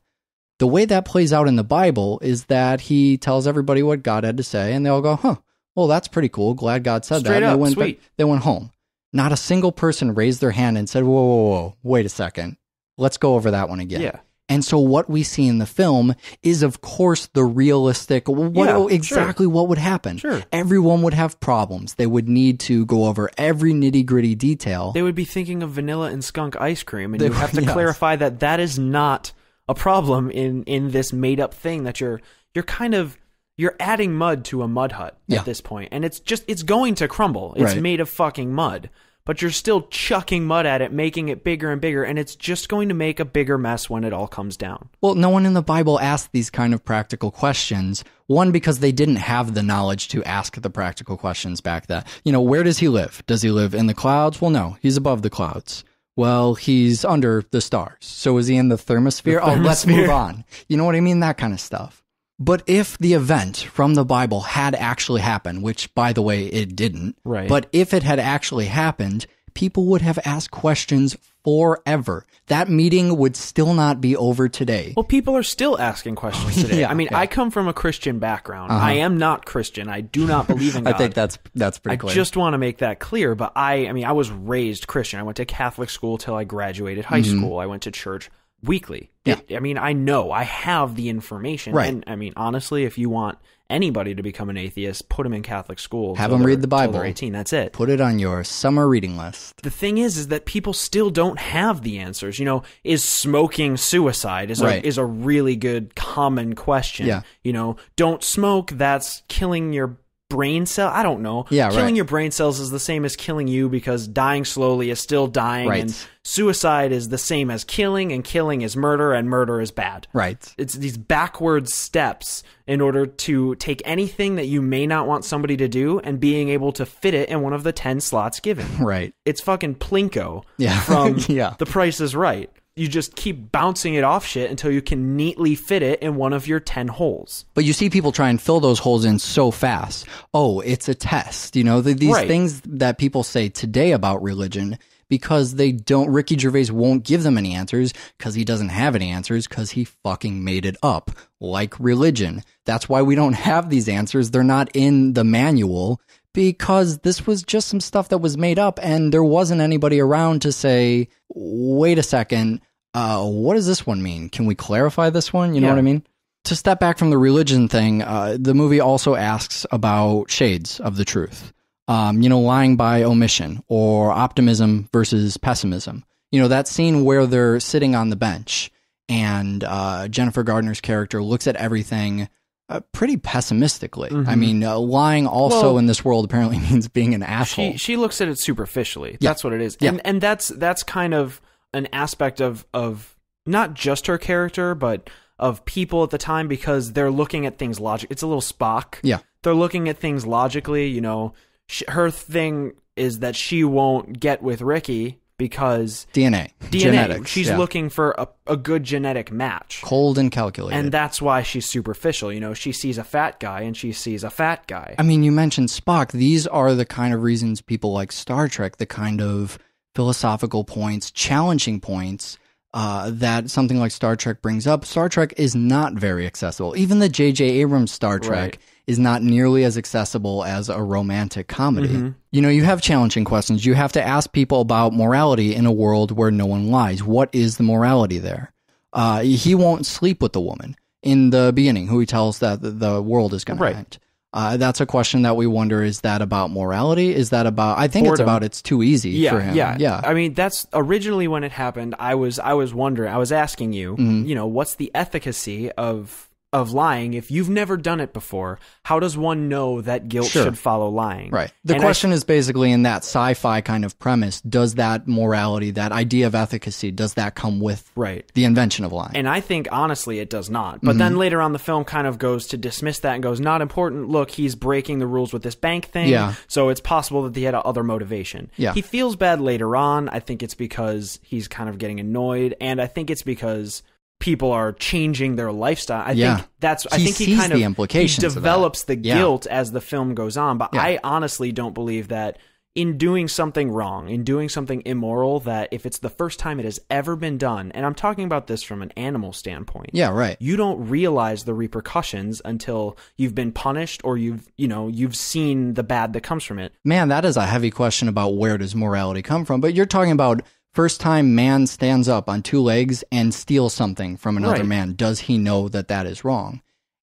the way that plays out in the Bible is that he tells everybody what God had to say, and they all go, "Huh, well, that's pretty cool. Glad God said Straight that." And up, they went, sweet. They went home. Not a single person raised their hand and said, "Whoa, whoa, whoa, wait a second, let's go over that one again." Yeah. And so what we see in the film is, of course, the realistic. What Yeah, exactly what would happen? Sure. Everyone would have problems. They would need to go over every nitty gritty detail. They would be thinking of vanilla and skunk ice cream, and They you have to yes. clarify that that is not a problem in in this made up thing that you're you're kind of you're adding mud to a mud hut Yeah. at this point, and it's just it's going to crumble. It's Right. made of fucking mud, but you're still chucking mud at it, making it bigger and bigger, and it's just going to make a bigger mess when it all comes down. Well, no one in the Bible asked these kind of practical questions. One, because they didn't have the knowledge to ask the practical questions back then. You know, where does he live? Does he live in the clouds? Well, no, he's above the clouds. Well, he's under the stars. So is he in the thermosphere? Oh, let's move on. You know what I mean? That kind of stuff. But if the event from the Bible had actually happened, which by the way, it didn't, Right. but if it had actually happened, people would have asked questions forever. That meeting would still not be over today. Well, people are still asking questions today. Yeah, I mean, yeah. I come from a Christian background. Uh-huh. I am not Christian. I do not believe in God. I think that's that's pretty I clear. just want to make that clear. But I, I mean, I was raised Christian. I went to Catholic school till I graduated high mm-hmm. school. I went to church weekly. Yeah. It- I mean, I know I have the information. Right. And I mean, honestly, if you want anybody to become an atheist, put them in Catholic school. Have them read the Bible. Eighteen. That's it. Put it on your summer reading list. the thing is is that people still don't have the answers you know is smoking suicide is Right. a is a really good common question Yeah. you know don't smoke that's killing your brain cell i don't know Yeah, killing right. your brain cells is the same as killing you because dying slowly is still dying Right. and suicide is the same as killing and killing is murder and murder is bad Right. it's these backwards steps in order to take anything that you may not want somebody to do and being able to fit it in one of the 10 slots given Right. it's fucking plinko Yeah. from Yeah. The Price is Right. You just keep bouncing it off shit until you can neatly fit it in one of your 10 holes. But you see people try and fill those holes in so fast. Oh, it's a test. You know, the, these Right. things that people say today about religion because they don't, Ricky Gervais won't give them any answers because he doesn't have any answers because he fucking made it up. Like religion. That's why we don't have these answers. They're not in the manual because this was just some stuff that was made up and there wasn't anybody around to say, wait a second, uh, what does this one mean? Can we clarify this one? You know Yeah. what I mean? To step back from the religion thing, uh, the movie also asks about shades of the truth. Um, you know, lying by omission or optimism versus pessimism. You know, that scene where they're sitting on the bench and uh, Jennifer Gardner's character looks at everything uh, pretty pessimistically. I mean, uh, lying also Mm-hmm. Well- in this world apparently means being an asshole. She she looks at it superficially. Yeah. That's what it is. Yeah. And and that's that's kind of an aspect of of not just her character, but of people at the time because they're looking at things logic. It's a little Spock. Yeah. They're looking at things logically, you know. Sh- her thing is that she won't get with Ricky because DNA, DNA. genetics. she's yeah. looking for a, a good genetic match. cold and calculated. And that's why she's superficial. You know, she sees a fat guy and she sees a fat guy. I mean, you mentioned Spock. These are the kind of reasons people like Star Trek, the kind of philosophical points, challenging points uh, that something like Star Trek brings up. Star Trek is not very accessible. Even the J.J. Abrams Star Trek Right. Is not nearly as accessible as a romantic comedy. Mm-hmm. You know, you have challenging questions. You have to ask people about morality in a world where no one lies. What is the morality there? Uh, he won't sleep with the woman in the beginning, who he tells that the- world is going Right. to end. Uh, that's a question that we wonder: Is that about morality? Is that about? I think it's about it's too easy yeah, for him. Yeah, yeah. I mean, that's originally when it happened. I was, I was wondering. I was asking you, Mm-hmm. you know, what's the efficacy of of lying if you've never done it before? How does one know that guilt Sure. should follow lying? Right. The And I- question is basically in that sci-fi kind of premise: Does that morality, that idea of efficacy, does that come with right. the invention of lying? And I think honestly it does not. But Mm-hmm. then later on the film kind of goes to dismiss that and goes, not important. Look, he's breaking the rules with this bank thing. Yeah. So it's possible that he had other motivation. Yeah. He feels bad later on. I think it's because he's kind of getting annoyed. And I think it's because people are changing their lifestyle. I Yeah. think that's I He think he kind of the implications he of develops the Yeah. guilt as the film goes on. But Yeah. I honestly don't believe that in doing something wrong, in doing something immoral, that if it's the first time it has ever been done, and I'm talking about this from an animal standpoint. yeah, right. You don't realize the repercussions until you've been punished or you've, you know, you've seen the bad that comes from it. Man, that is a heavy question about where does morality come from. But you're talking about first time man stands up on two legs and steals something from another Right. man. Does he know that that is wrong?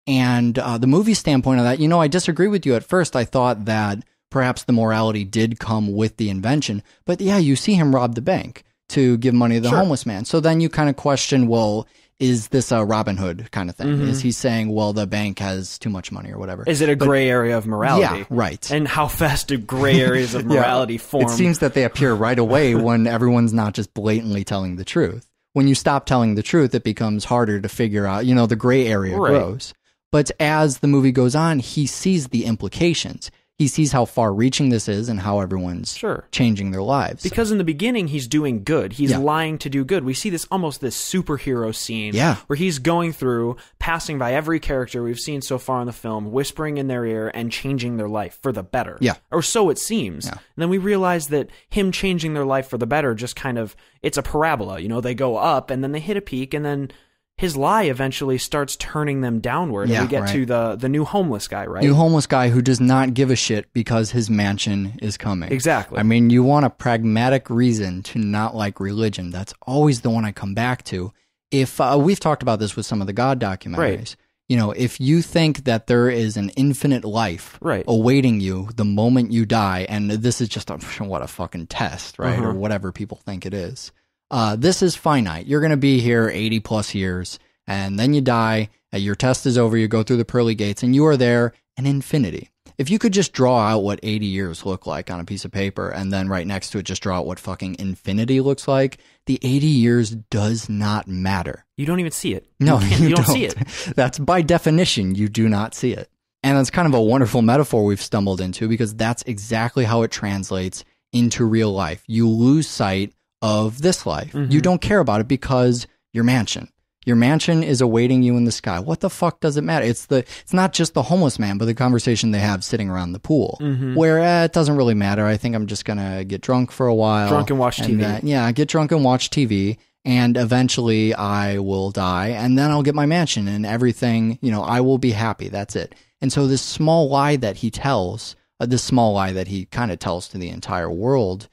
And uh, the movie standpoint of that, you know, I disagree with you at first. I thought that perhaps the morality did come with the invention. But yeah, you see him rob the bank to give money to the Sure. homeless man. So then you kind of question, well, is this a Robin Hood kind of thing? Mm-hmm. Is he saying, well, the bank has too much money or whatever? Is it a gray area of morality? Yeah, right. And how fast do gray areas of Yeah. morality form? It seems that they appear right away when everyone's not just blatantly telling the truth. When you stop telling the truth, it becomes harder to figure out, you know, the gray area Right. grows. But as the movie goes on, he sees the implications. He sees how far reaching this is and how everyone's Sure. changing their lives. Because in the beginning he's doing good. He's Yeah. lying to do good. We see this almost this superhero scene Yeah. where he's going through, passing by every character we've seen so far in the film, whispering in their ear and changing their life for the better. Yeah. Or so it seems. Yeah. And then we realize that him changing their life for the better just kind of it's a parabola. You know, they go up and then they hit a peak and then his lie eventually starts turning them downward. Yeah, and we get right. to the the new homeless guy, right? New homeless guy who does not give a shit because his mansion is coming. Exactly. I mean, you want a pragmatic reason to not like religion. That's always the one I come back to. If uh, we've talked about this with some of the God documentaries, Right. you know, if you think that there is an infinite life Right. awaiting you the moment you die, and this is just a what a fucking test, right, or Uh-huh. whatever people think it is. Uh, this is finite. You're going to be here 80 plus years, and then you die. Your test is over. You go through the pearly gates, and you are there an infinity. If you could just draw out what 80 years look like on a piece of paper, and then right next to it, just draw out what fucking infinity looks like, the 80 years does not matter. you don't even see it. No, you, you, you don't don't. see it. That's by definition, you do not see it. And that's kind of a wonderful metaphor we've stumbled into because that's exactly how it translates into real life. You lose sight of this life. Mm-hmm. You don't care about it because your mansion. Your mansion is awaiting you in the sky. What the fuck does it matter? It's the it's not just the homeless man, but the conversation they have sitting around the pool, Mm-hmm. where eh, it doesn't really matter. I think I'm just gonna get drunk for a while, Drunk and watch TV. then- yeah, get drunk and watch TV, and eventually I will die, and then I'll get my mansion and everything. You know, I will be happy. That's it. And so this small lie that he tells, uh, this small lie that he kind of tells to the entire world,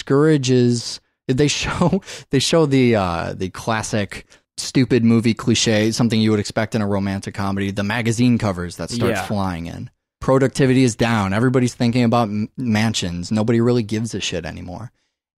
discourages. They show they show the uh, the classic stupid movie cliche, something you would expect in a romantic comedy, the magazine covers that start Yeah. flying in. Productivity is down. Everybody's thinking about mansions. Nobody really gives a shit anymore.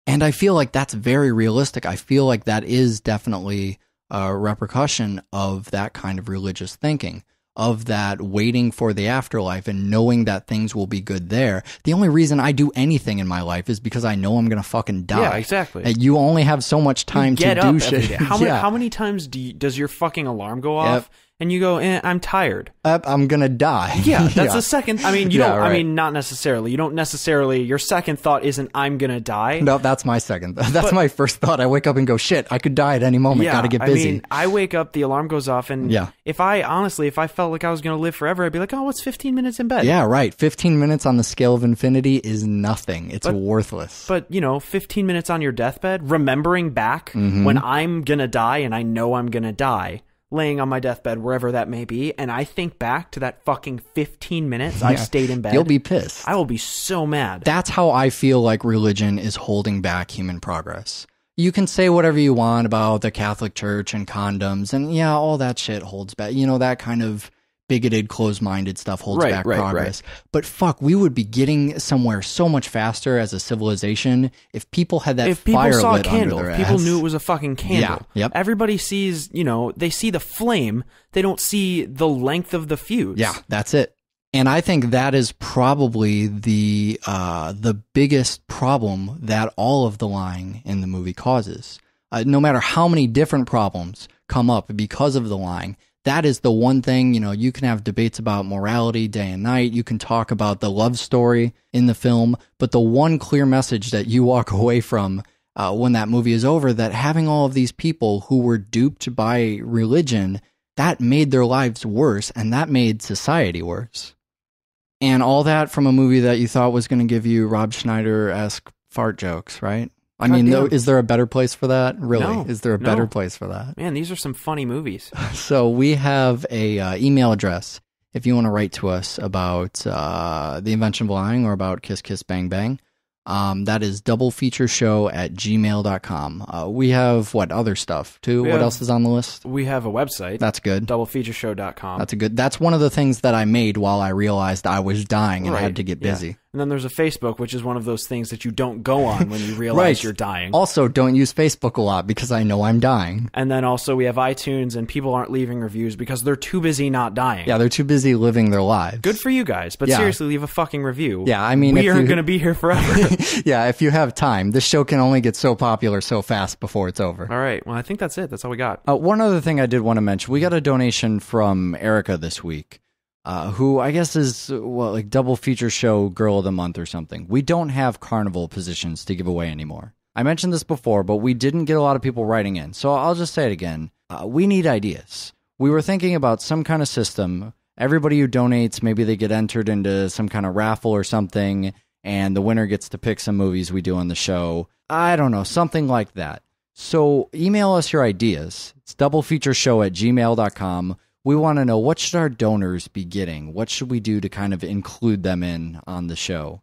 And I feel like that's very realistic. I feel like that is definitely a repercussion of that kind of religious thinking, of that waiting for the afterlife and knowing that things will be good there. The only reason I do anything in my life is because I know I'm going to fucking die. Yeah, exactly. And you only have so much time to do shit. How many how many times do you, does your fucking alarm go off? And you go, eh, I'm tired. Uh, I'm gonna die. Yeah, that's the second. I mean, you Yeah, don't. I mean, not necessarily. You don't necessarily. Your second thought isn't "I'm gonna die." No, that's my second. That's But- my first thought. I wake up and go, shit, I could die at any moment. yeah, Gotta get busy. I mean, I wake up, the alarm goes off, and Yeah. if I honestly, if I felt like I was gonna live forever, I'd be like, oh, what's 15 minutes in bed? yeah, right. 15 minutes on the scale of infinity is nothing. It's But- worthless. But you know, 15 minutes on your deathbed, remembering back Mm-hmm. when I'm gonna die and I know I'm gonna die, laying on my deathbed wherever that may be, and I think back to that fucking 15 minutes I stayed in bed. You'll be pissed. I will be so mad. That's how I feel like religion is holding back human progress. You can say whatever you want about the Catholic Church and condoms, and yeah, all that shit holds back. You know, that kind of bigoted, closed minded stuff holds Right, back right, progress. But fuck, we would be getting somewhere so much faster as a civilization if people had that if people fire saw a lit candle, under their people ass. knew it was a fucking candle. Yeah, yep. Everybody sees, you know, they see the flame, they don't see the length of the fuse. Yeah, that's it. And I think that is probably the uh, the biggest problem that all of the lying in the movie causes. Uh, no matter how many different problems come up because of the lying, that is the one thing. You know, you can have debates about morality day and night. You can talk about the love story in the film, but the one clear message that you walk away from uh, when that movie is over, that having all of these people who were duped by religion that made their lives worse and that made society worse. And all that from a movie that you thought was going to give you Rob Schneider esque fart jokes, right? I mean, no, is there a better place for that? Really? No, is there a better place for that? Man, these are some funny movies. So we have a uh, email address if you want to write to us about uh, the invention of lying or about Kiss Kiss Bang Bang. Um, that is doublefeatureshow at gmail.com. Uh, we have what other stuff too? We what have- else is on the list? We have a website, That's good. doublefeatureshow.com. That's a good. That's one of the things that I made while I realized I was dying and Right, had to get yeah. And then there's a Facebook, which is one of those things that you don't go on when you realize Right. you're dying. Also, don't use Facebook a lot because I know I'm dying. And then also we have iTunes, and people aren't leaving reviews because they're too busy not dying. Yeah, they're too busy living their lives. Good for you guys, but Yeah. seriously, leave a fucking review. Yeah, I mean, we aren't going to be here forever. yeah, if you have time, this show can only get so popular so fast before it's over. all right, well, I think that's it. That's all we got. Uh, one other thing I did want to mention: we got a donation from Erica this week, uh, who I guess is well, like double feature show girl of the month or something. We don't have carnival positions to give away anymore. I mentioned this before, but we didn't get a lot of people writing in, so I'll just say it again. Uh, we need ideas. We were thinking about some kind of system. Everybody who donates, maybe they get entered into some kind of raffle or something, and the winner gets to pick some movies we do on the show. I don't know, something like that. So email us your ideas. It's doublefeatureshow at gmail.com. We want to know what should our donors be getting? What should we do to kind of include them in on the show?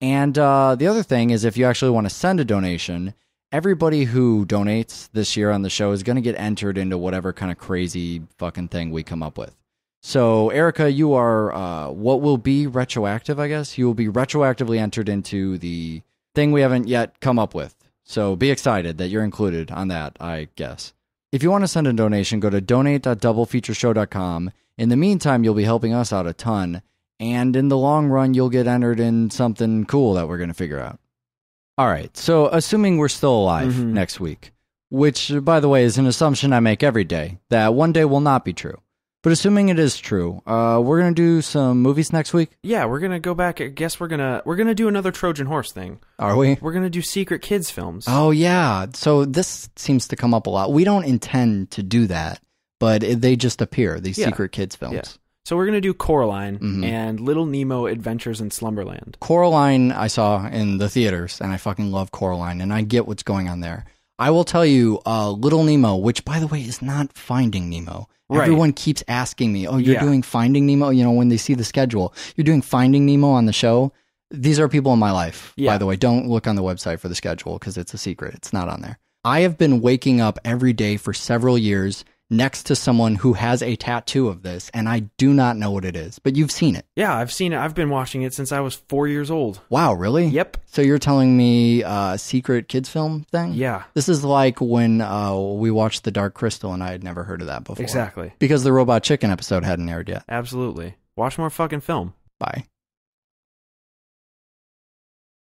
And uh, the other thing is if you actually want to send a donation, everybody who donates this year on the show is going to get entered into whatever kind of crazy fucking thing we come up with. So, Erica, you are uh, what will be retroactive, I guess. You will be retroactively entered into the thing we haven't yet come up with. So, be excited that you're included on that, I guess. If you want to send a donation, go to donate.doublefeatureshow.com. In the meantime, you'll be helping us out a ton. And in the long run, you'll get entered in something cool that we're going to figure out. All right. So, assuming we're still alive Mhm. next week, which, by the way, is an assumption I make every day, that one day will not be true. But assuming it is true, uh, we're going to do some movies next week. Yeah, we're gonna go back. I guess we're gonna we're gonna do another Trojan Horse thing. Are we? We're gonna do secret kids films. Oh, yeah. So, this seems to come up a lot. We don't intend to do that, but it, they just appear, these Yeah. secret kids films. Yeah. So we're gonna do Coraline Mhm. and Little Nemo Adventures in Slumberland. Coraline I saw in the theaters, and I fucking love Coraline, and I get what's going on there. I will tell you, uh, Little Nemo, which by the way is not Finding Nemo. Right. Everyone keeps asking me, "Oh, you're Yeah. doing Finding Nemo?" You know, when they see the schedule, you're doing Finding Nemo on the show. These are people in my life, by the way. Don't look on the website for the schedule because it's a secret. It's not on there. I have been waking up every day for several years next to someone who has a tattoo of this, and I do not know what it is. But you've seen it. Yeah, I've seen it. I've been watching it since I was four years old. Wow, really? Yep. So you're telling me uh, secret kids film thing? Yeah. This is like when uh, we watched The Dark Crystal, and I had never heard of that before. Exactly. Because the Robot Chicken episode hadn't aired yet. Absolutely. Watch more fucking film. Bye.